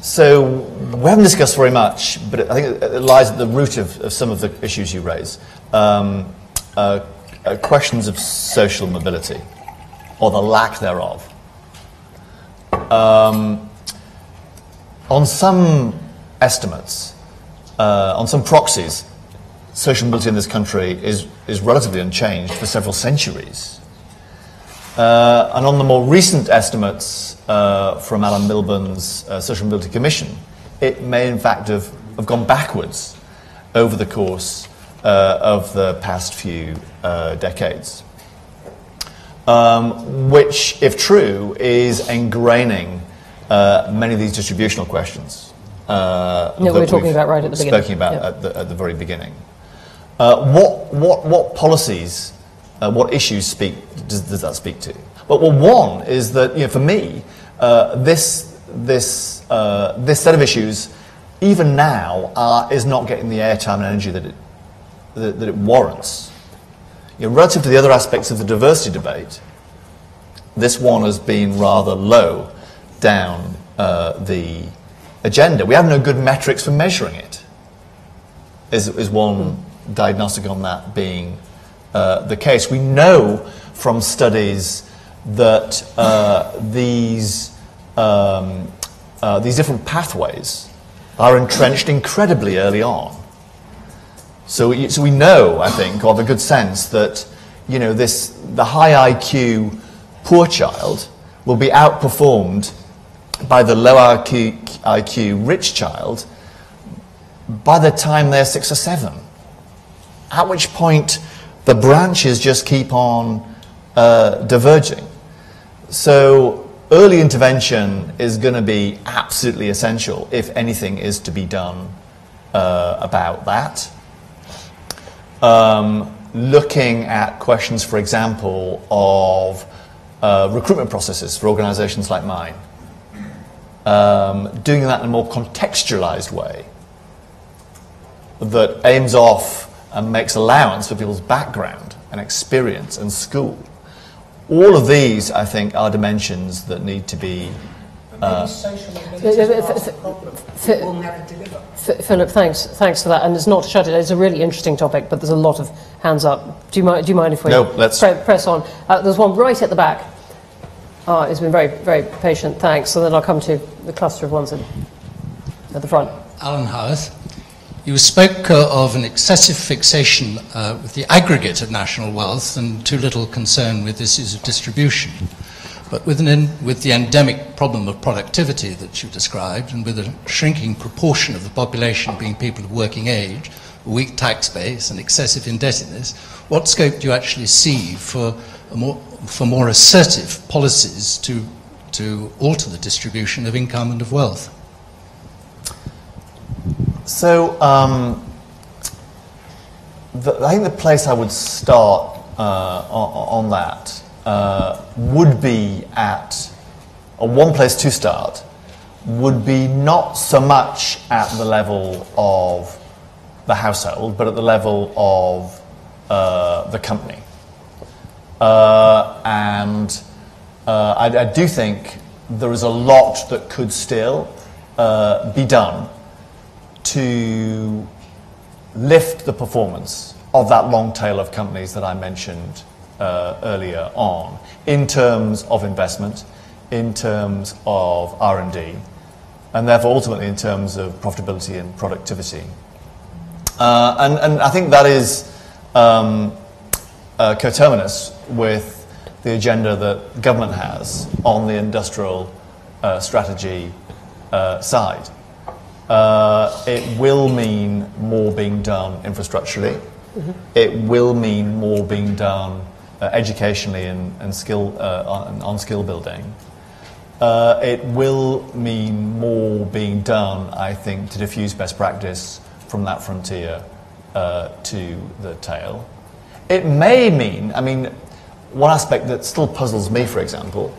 so we haven't discussed very much, but I think it, it lies at the root of, of some of the issues you raise. Um, uh, uh, questions of social mobility, or the lack thereof. Um, on some estimates, uh, on some proxies, social mobility in this country is, is relatively unchanged for several centuries. Uh, and on the more recent estimates uh, from Alan Milburn's uh, Social Mobility Commission, it may in fact have, have gone backwards over the course uh, of the past few uh, decades. Um, which, if true, is ingraining uh, many of these distributional questions. Uh, we that were talking about right at the beginning. Spoken about Yeah. at, the, at the very beginning. Uh, what, what, what policies, uh, what issues speak, does, does that speak to? Well, well, one is that, you know, for me, uh, this, this, uh, this set of issues, even now, are, is not getting the airtime and energy that it, that, that it warrants. You know, relative to the other aspects of the diversity debate, this one has been rather low down uh, the agenda. We have no good metrics for measuring it. is, is one diagnostic on that being uh, the case. We know from studies that uh, these, um, uh, these different pathways are entrenched incredibly early on. So, we- so we know, I think, or have a good sense that you know this the high IQ poor child will be outperformed by the low IQ, IQ rich child by the time they're six or seven. At which point the branches just keep on uh, diverging. So early intervention is going to be absolutely essential if anything is to be done uh, about that. Um, looking at questions, for example, of uh, recruitment processes for organizations like mine. Um, doing that in a more contextualized way that aims off and makes allowance for people's background and experience and school. All of these, I think, are dimensions that need to be social mobility is part of the problem. It will never deliver. Philip, thanks, thanks for that. And it's not to shut it. It's a really interesting topic, but there's a lot of hands up. Do you mind? Do you mind if we No, let's- pre- press on? Uh, there's one right at the back. Ah, it's been very, very patient. Thanks. And then I'll come to the cluster of ones in, at the front. Alan Howarth. You spoke uh, of an excessive fixation uh, with the aggregate of national wealth and too little concern with issues of distribution. But with, with the endemic problem of productivity that you described, and with a shrinking proportion of the population being people of working age, a weak tax base, and excessive indebtedness, what scope do you actually see for, more, for more assertive policies to, to alter the distribution of income and of wealth? So, um, the, I think the place I would start uh, on, on that uh, would be at, or one place to start would be not so much at the level of the household, but at the level of uh, the company. Uh, and uh, I, I do think there is a lot that could still uh, be done to lift the performance of that long tail of companies that I mentioned uh, earlier on in terms of investment, in terms of R&D, and therefore ultimately in terms of profitability and productivity. Uh, and, and I think that is um, uh, coterminous with the agenda that government has on the industrial uh, strategy uh, side. Uh, it will mean more being done infrastructurally. It will mean more being done uh, educationally and, and skill, uh, on, on skill building. Uh, it will mean more being done, I think, to diffuse best practice from that frontier uh, to the tail. It may mean, I mean, one aspect that still puzzles me, for example,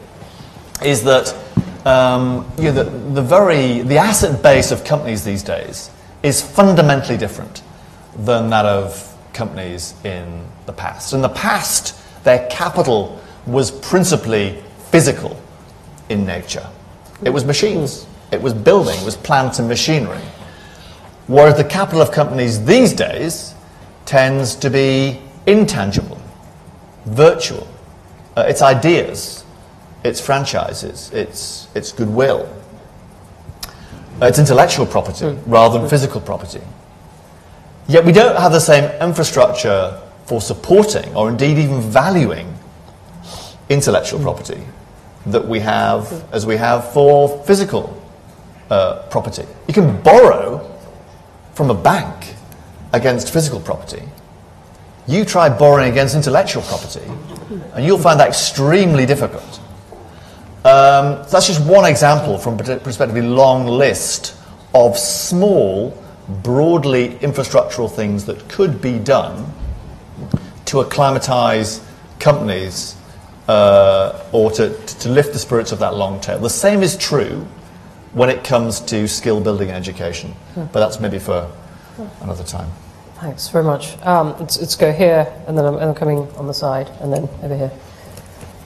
is that um, you know, the, the very the asset base of companies these days is fundamentally different than that of companies in the past. In the past, their capital was principally physical in nature. It was machines, it was building, it was plant and machinery. Whereas the capital of companies these days tends to be intangible, virtual. Uh, it's ideas, it's franchises, it's, it's goodwill. Uh, it's intellectual property rather than physical property. Yet we don't have the same infrastructure for supporting or indeed even valuing intellectual property that we have as we have for physical uh, property. You can borrow from a bank against physical property. You try borrowing against intellectual property, and you'll find that extremely difficult. Um, so that's just one example from a prospectively long list of small, broadly infrastructural things that could be done to acclimatize companies uh, or to, to lift the spirits of that long tail. The same is true when it comes to skill building and education, but that's maybe for another time. Thanks very much. Um, let's, let's go here, and then I'm, I'm coming on the side, and then over here.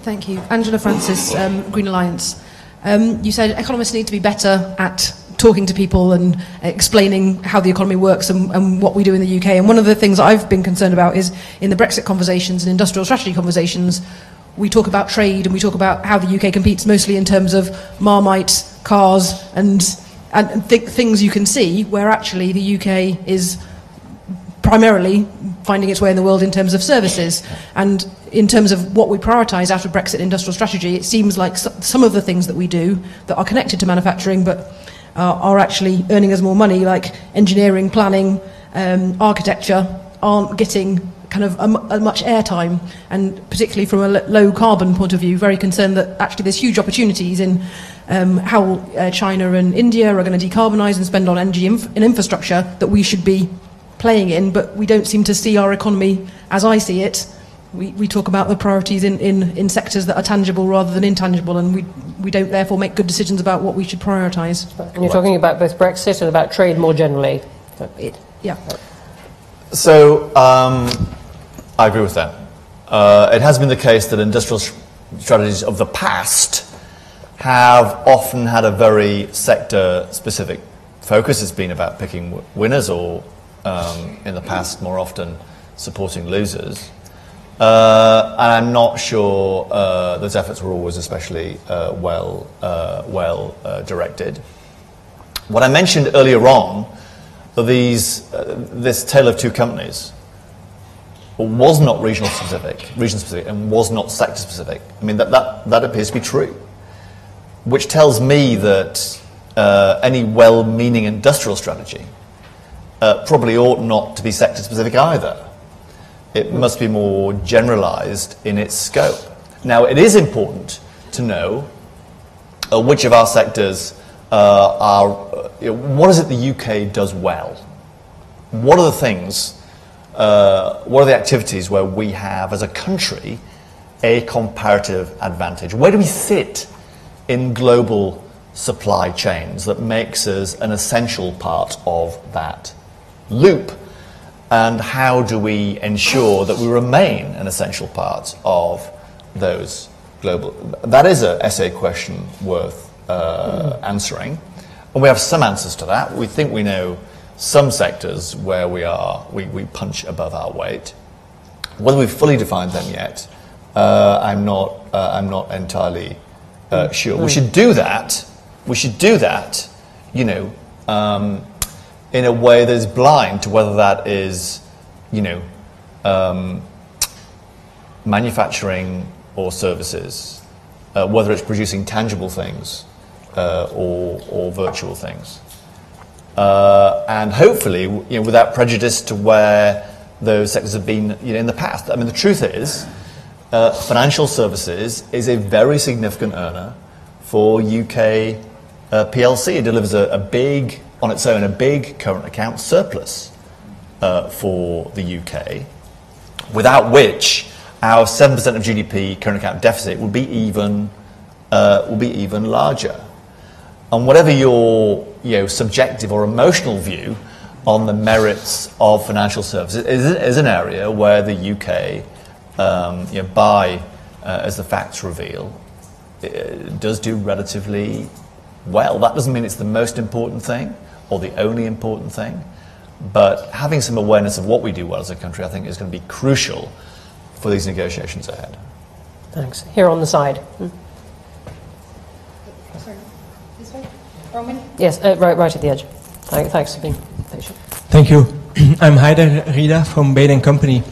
Thank you. Angela Francis, um, Green Alliance. Um, you said economists need to be better at talking to people and explaining how the economy works and, and what we do in the UK. And one of the things I've been concerned about is in the Brexit conversations and industrial strategy conversations, we talk about trade and we talk about how the UK competes mostly in terms of Marmite, cars, and, and th- things you can see, where actually the UK is primarily finding its way in the world in terms of services. And in terms of what we prioritise out of Brexit industrial strategy, it seems like some of the things that we do that are connected to manufacturing but uh, are actually earning us more money, like engineering, planning, um, architecture, aren't getting kind of a, a much airtime. And particularly from a low carbon point of view, very concerned that actually there's huge opportunities in um, how uh, China and India are going to decarbonise and spend on energy inf- and infrastructure that we should be playing in, but we don't seem to see our economy as I see it. We, we talk about the priorities in, in, in sectors that are tangible rather than intangible, and we, we don't therefore make good decisions about what we should prioritise. And you're talking about both Brexit and about trade more generally. It, yeah. So, um, I agree with that. Uh, it has been the case that industrial s- strategies of the past have often had a very sector specific focus. It's been about picking w- winners or, um, in the past, more often supporting losers. Uh, and I'm not sure uh, those efforts were always especially uh, well, uh, well uh, directed. What I mentioned earlier on, that these, uh, this tale of two companies was not regional specific, region specific, and was not sector specific. I mean, that, that, that appears to be true, which tells me that any well meaning industrial strategy probably ought not to be sector specific either. It must be more generalized in its scope. Now, it is important to know uh, which of our sectors uh, are, uh, you know, what is it the UK does well? What are the things, uh, what are the activities where we have as a country a comparative advantage? Where do we sit in global supply chains that makes us an essential part of that loop? And how do we ensure that we remain an essential part of those global? That is a essay question worth uh, answering. And we have some answers to that. We think we know some sectors where we are, we, we punch above our weight. Whether we've fully defined them yet, uh, I'm, not, uh, I'm not entirely uh, sure. We should do that. We should do that, you know, um, in a way that is blind to whether that is, you know, um, manufacturing or services, uh, whether it's producing tangible things uh, or, or virtual things. Uh, and hopefully, you know, without prejudice to where those sectors have been you know, in the past. I mean, the truth is, uh, financial services is a very significant earner for UK uh, PLC. It delivers a, a big, on its own, a big current account surplus uh, for the UK, without which our 7% of GDP current account deficit would be even, uh, would be even larger. And whatever your you know, subjective or emotional view on the merits of financial services is, is an area where the UK, um, you know, by, uh, as the facts reveal, does do relatively well. That doesn't mean it's the most important thing or the only important thing, but having some awareness of what we do well as a country, I think, is going to be crucial for these negotiations ahead. Thanks. Here on the side. Hmm. Sorry, this way? Roman? Yes, uh, right, right at the edge. Thank, thanks for being patient. Thank you. I'm Haider Rida from Bain & Company.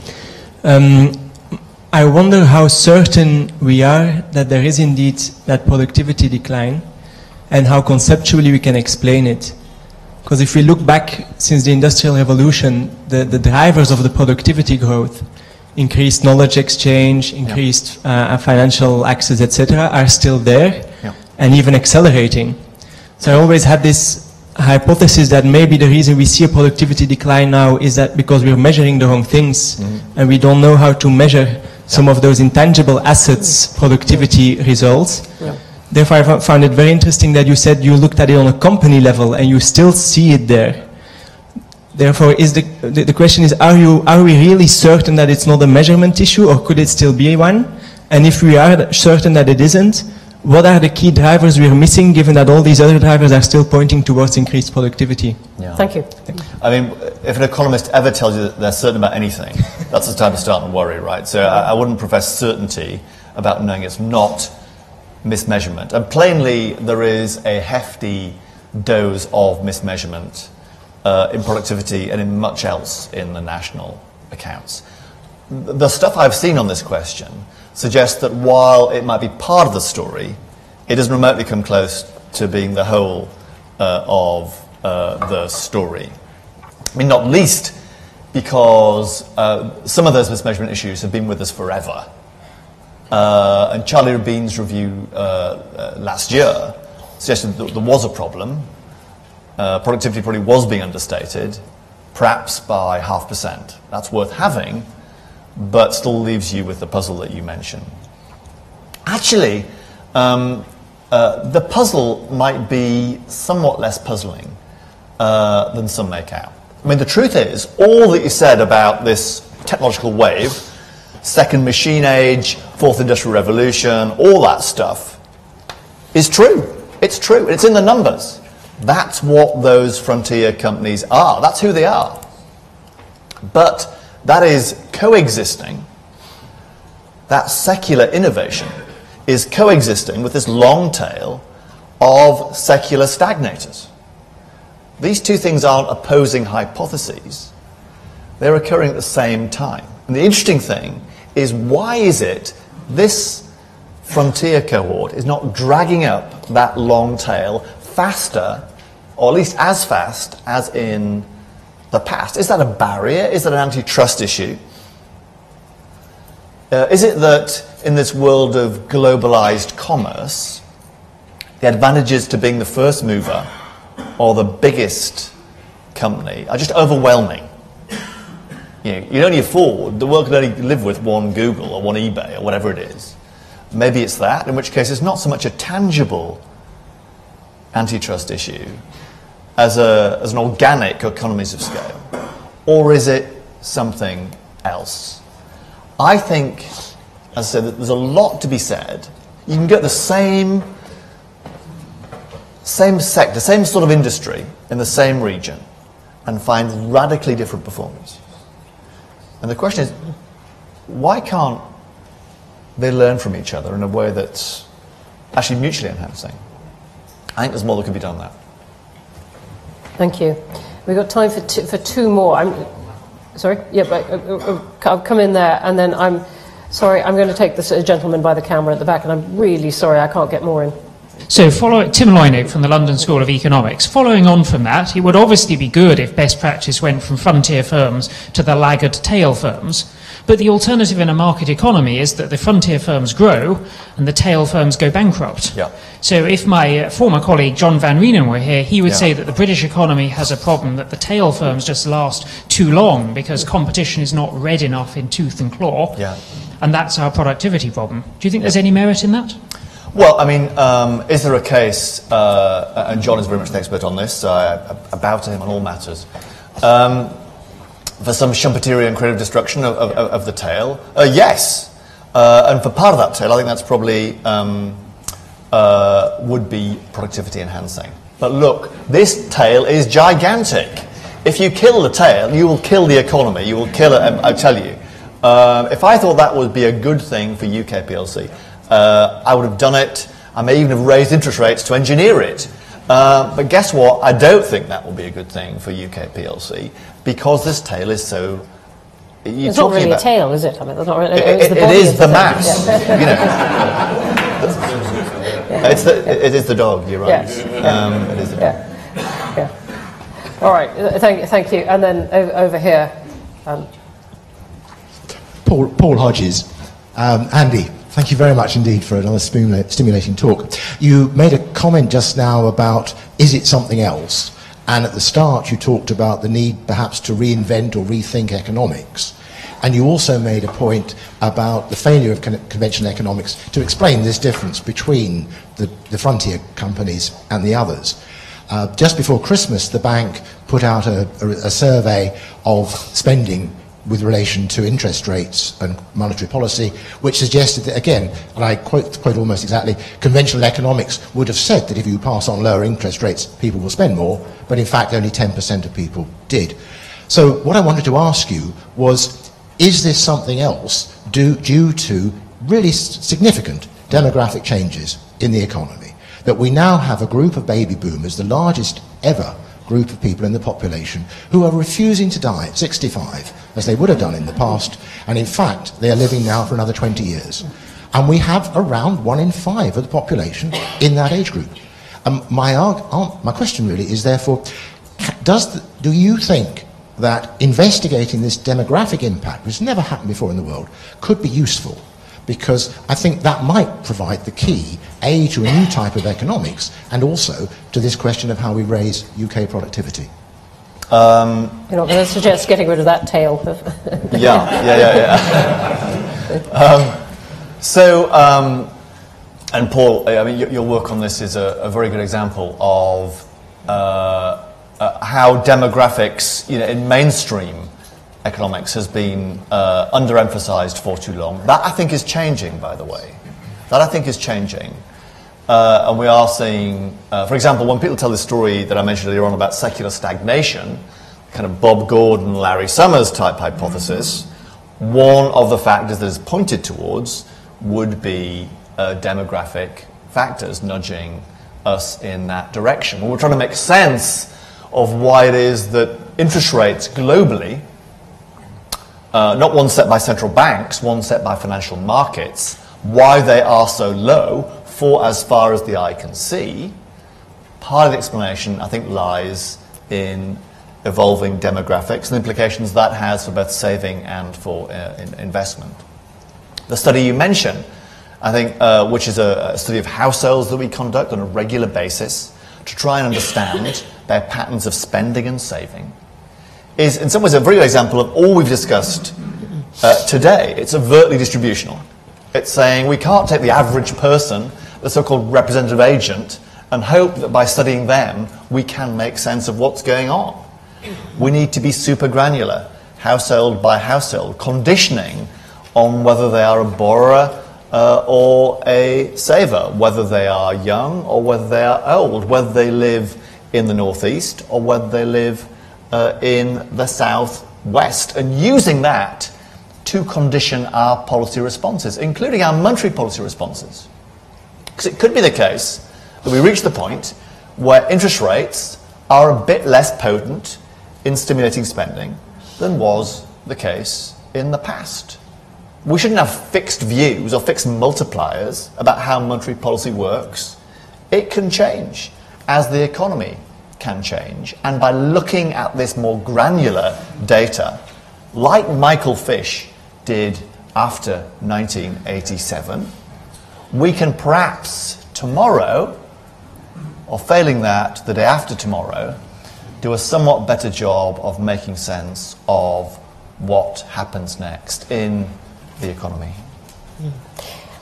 Um, I wonder how certain we are that there is indeed that productivity decline and how conceptually we can explain it. Because if we look back since the Industrial Revolution, the, the drivers of the productivity growth, increased knowledge exchange, increased uh, financial access, etc., are still there Yeah. and even accelerating. So I always had this hypothesis that maybe the reason we see a productivity decline now is that because we're measuring the wrong things and we don't know how to measure some of those intangible assets productivity results. Yeah. Therefore, I found it very interesting that you said you looked at it on a company level and you still see it there. Therefore, is the, the, the question is, are, you, are we really certain that it's not a measurement issue or could it still be one? And if we are certain that it isn't, what are the key drivers we're missing given that all these other drivers are still pointing towards increased productivity? Yeah. Thank you. I mean, if an economist ever tells you that they're certain about anything, that's the time to start and worry, right? So I, I wouldn't profess certainty about knowing it's not mismeasurement. And plainly, there is a hefty dose of mismeasurement uh, in productivity and in much else in the national accounts. The stuff I've seen on this question suggests that while it might be part of the story, it doesn't remotely come close to being the whole uh, of uh, the story. I mean, not least because uh, some of those mismeasurement issues have been with us forever. Uh, and Charlie Bean's review uh, uh, last year suggested that there was a problem. productivity probably was being understated, perhaps by half percent. That's worth having, but still leaves you with the puzzle that you mentioned. Actually, um, uh, the puzzle might be somewhat less puzzling uh, than some make out. I mean, the truth is, all that you said about this technological wave, second machine age, fourth industrial revolution, all that stuff, is true. It's true. It's in the numbers. That's what those frontier companies are. That's who they are. But that is coexisting, that secular innovation is coexisting with this long tail of secular stagnators. These two things aren't opposing hypotheses, they're occurring at the same time. And the interesting thing is why is it this frontier cohort is not dragging up that long tail faster, or at least as fast as in the past. Is that a barrier? Is that an antitrust issue? Uh, is it that in this world of globalized commerce, the advantages to being the first mover or the biggest company are just overwhelming? You, know, you only afford, the world can only live with one Google or one eBay or whatever it is. Maybe it's that, in which case it's not so much a tangible antitrust issue as, a, as an organic economies of scale? Or is it something else? I think, as I said, there's a lot to be said. You can get the same, same sector, same sort of industry in the same region and find radically different performance. And the question is, why can't they learn from each other in a way that's actually mutually enhancing? I think there's more that can be done there. Thank you. We've got time for two, for two more. I'm sorry. Yeah, but uh, uh, uh, I'll come in there, and then I'm sorry. I'm going to take this gentleman by the camera at the back, and I'm really sorry I can't get more in. So, follow, Tim Leunig from the London School of Economics. Following on from that, it would obviously be good if best practice went from frontier firms to the laggard tail firms. But the alternative in a market economy is that the frontier firms grow and the tail firms go bankrupt. Yeah. So if my uh, former colleague John Van Reenen were here, he would yeah. say that the British economy has a problem that the tail firms just last too long because competition is not red enough in tooth and claw. Yeah. And that's our productivity problem. Do you think yeah. there's any merit in that? Well, I mean, um, is there a case, uh, and John is very much an expert on this, so I, bow to him on all matters. Um, for some Schumpeterian creative destruction of, of, of the tail? Uh, yes. Uh, and for part of that tail, I think that's probably um, uh, would be productivity enhancing. But look, this tail is gigantic. If you kill the tail, you will kill the economy. You will kill it. I tell you. Uh, if I thought that would be a good thing for UK PLC, uh, I would have done it. I may even have raised interest rates to engineer it. Uh, but guess what? I don't think that will be a good thing for UK PLC because this tail is so. It's not really about, a tail, is it? I mean, it's not really, it, it's it, the it is the, the mass. Yeah. you know, it's the, it is the dog. You're right. Um, it is the dog. Yeah. yeah. All right. Thank, thank you. And then over, over here. Um. Paul, Paul Hodges. Um, Andy, Thank you very much indeed for another stimulating talk. You made a comment just now about is it something else? And at the start, you talked about the need perhaps to reinvent or rethink economics. And you also made a point about the failure of con- conventional economics to explain this difference between the, the frontier companies and the others. Uh, just before Christmas, the bank put out a, a, a survey of spending with relation to interest rates and monetary policy, which suggested that, again, and I quote, quote almost exactly, conventional economics would have said that if you pass on lower interest rates, people will spend more, but in fact only 10% of people did. So what I wanted to ask you was, is this something else due, due to really significant demographic changes in the economy? That we now have a group of baby boomers, the largest ever group of people in the population, who are refusing to die at 65, as they would have done in the past, and in fact, they are living now for another 20 years. And we have around one in five of the population in that age group. Um, my, my question really is therefore, does do you think that investigating this demographic impact, which has never happened before in the world, could be useful because I think that might provide the key, A, to a new type of economics, and also to this question of how we raise UK productivity. Um, You're not going to suggest getting rid of that tail? yeah, yeah, yeah, yeah. um, so, um, and Paul, I mean, your, work on this is a, a very good example of uh, uh, how demographics, you know, in mainstream economics has been uh, underemphasized for too long. That I think is changing, by the way. That I think is changing. Uh, and we are seeing, uh, for example, when people tell the story that I mentioned earlier on about secular stagnation, kind of Bob Gordon, Larry Summers type hypothesis, one of the factors that is pointed towards would be uh, demographic factors nudging us in that direction. When we're trying to make sense of why it is that interest rates globally uh, not one set by central banks, one set by financial markets, why they are so low for as far as the eye can see, part of the explanation, I think, lies in evolving demographics and the implications that has for both saving and for uh, in investment. The study you mentioned, I think, uh, which is a, a, study of households that we conduct on a regular basis to try and understand their patterns of spending and saving, is in some ways a very good example of all we've discussed uh, today. It's overtly distributional. It's saying we can't take the average person, the so called representative agent, and hope that by studying them we can make sense of what's going on. We need to be super granular, household by household, conditioning on whether they are a borrower uh, or a saver, whether they are young or whether they are old, whether they live in the northeast or whether they live uh, in the southwest, and using that to condition our policy responses, including our monetary policy responses. Because it could be the case that we reach the point where interest rates are a bit less potent in stimulating spending than was the case in the past. We shouldn't have fixed views or fixed multipliers about how monetary policy works. It can change as the economy can change. And by looking at this more granular data, like Michael Fish did after 1987, we can perhaps tomorrow, or failing that, the day after tomorrow, do a somewhat better job of making sense of what happens next in the economy. Mm.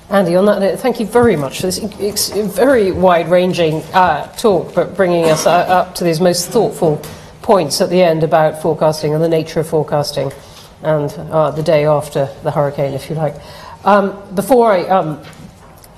Andy, on that thank you very much for this very wide-ranging uh, talk, but bringing us uh, up to these most thoughtful points at the end about forecasting and the nature of forecasting, and uh, the day after the hurricane, if you like. Um, before I um,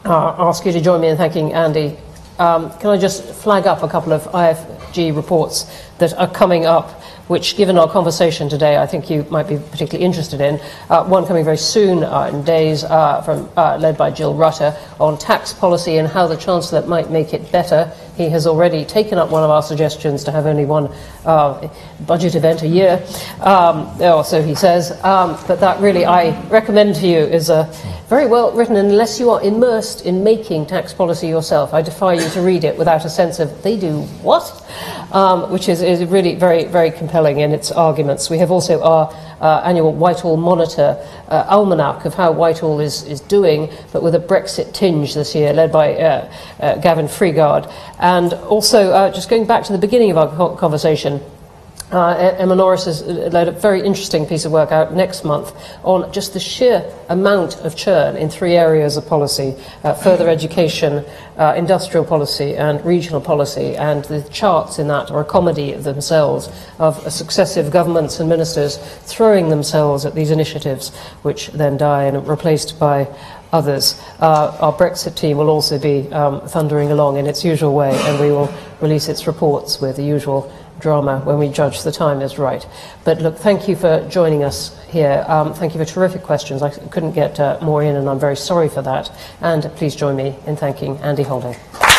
uh, ask you to join me in thanking Andy, um, can I just flag up a couple of IFG reports that are coming up which, given our conversation today, I think you might be particularly interested in. Uh, one coming very soon uh, in days, uh, from, uh, led by Jill Rutter, on tax policy and how the Chancellor might make it better. He has already taken up one of our suggestions to have only one uh, budget event a year, um, or so he says. Um, but that really, I recommend to you, is a very well written, unless you are immersed in making tax policy yourself. I defy you to read it without a sense of, they do what? Um, which is, is really very, very compelling in its arguments. We have also our uh, annual Whitehall Monitor uh, almanac of how Whitehall is, is doing, but with a Brexit tinge this year, led by uh, uh Gavin Freeguard. And also, uh, just going back to the beginning of our conversation, Uh, Emma Norris has led a very interesting piece of work out next month on just the sheer amount of churn in three areas of policy uh, further education, uh, industrial policy, and regional policy. And the charts in that are a comedy of themselves of successive governments and ministers throwing themselves at these initiatives, which then die and are replaced by others. Uh, our Brexit team will also be um, thundering along in its usual way, and we will release its reports with the usual drama when we judge the time is right. But look, thank you for joining us here. Um, thank you for terrific questions. I couldn't get uh, more in, and I'm very sorry for that. And please join me in thanking Andy Haldane.